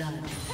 Blood.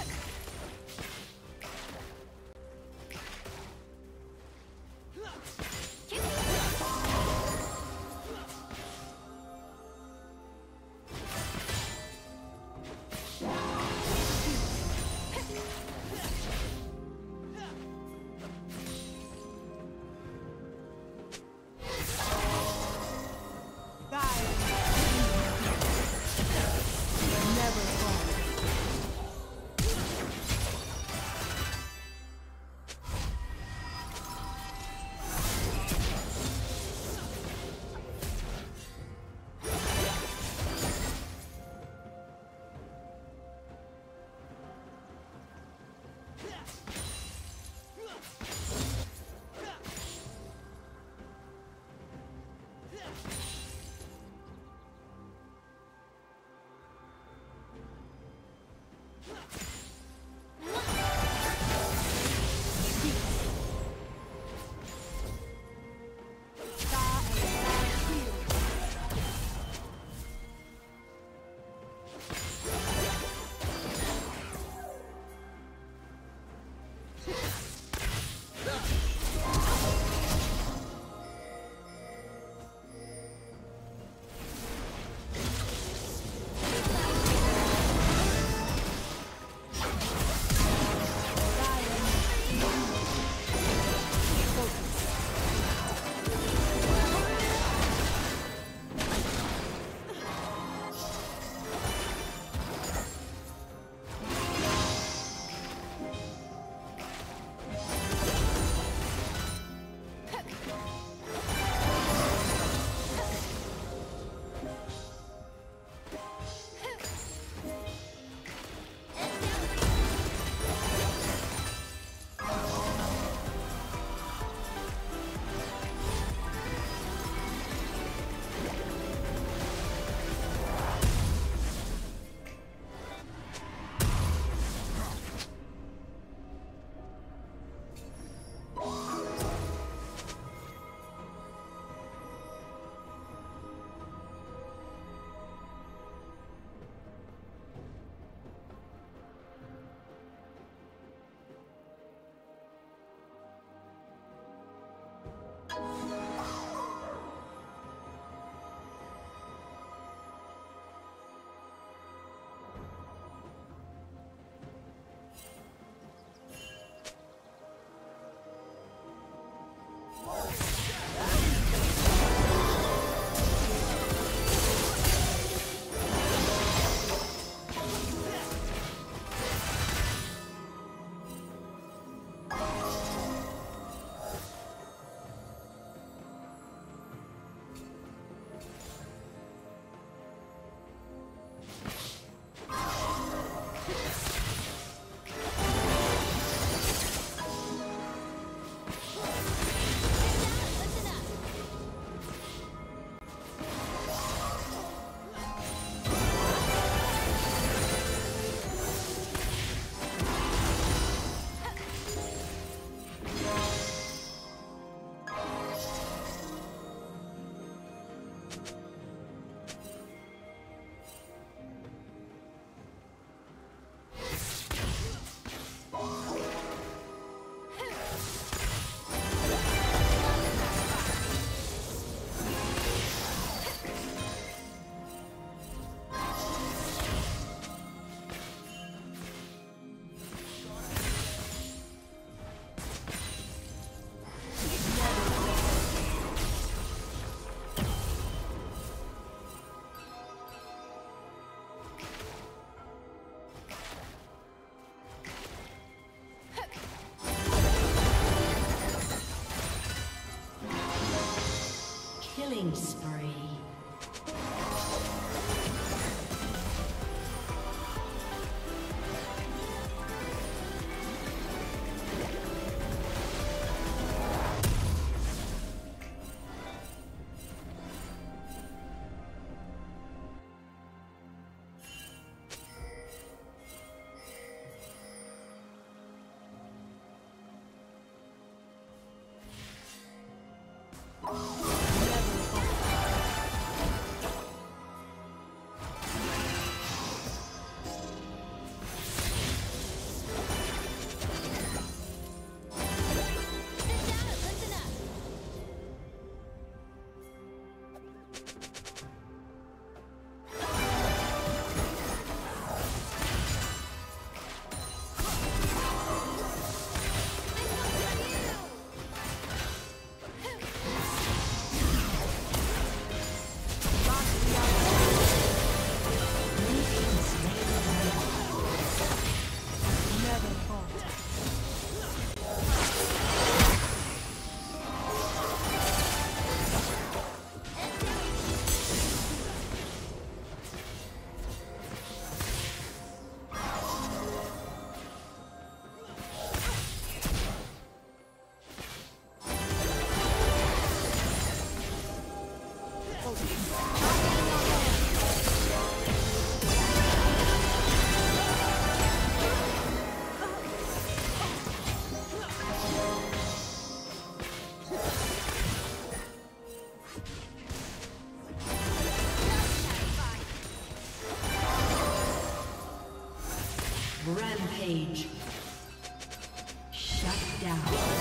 Down.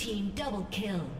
Team double kill.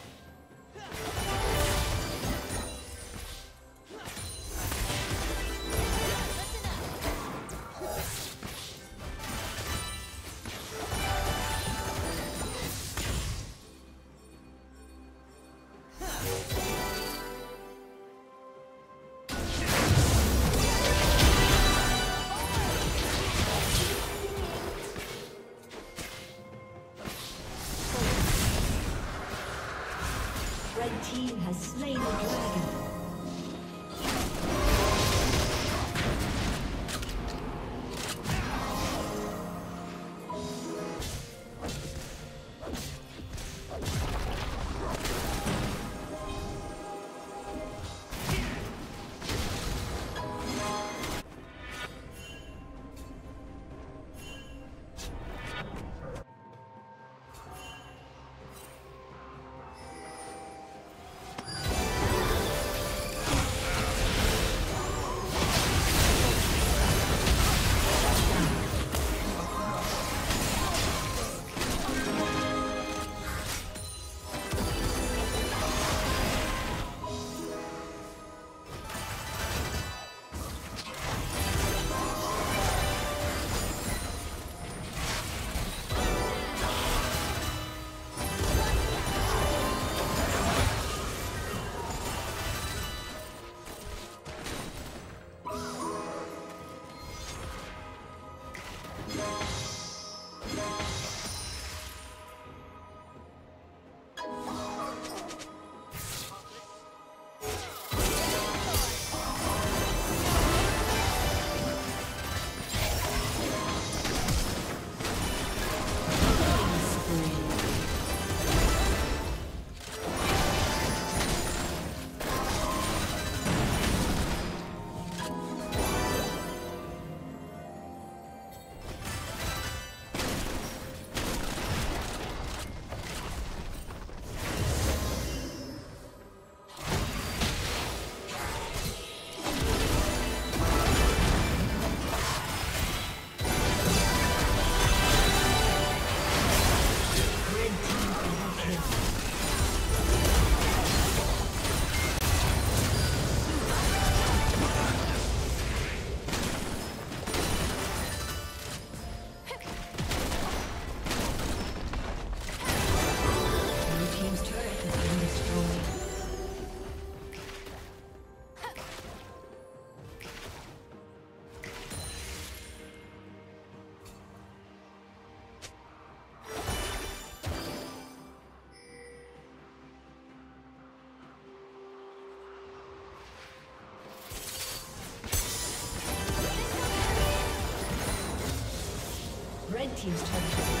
Team's turret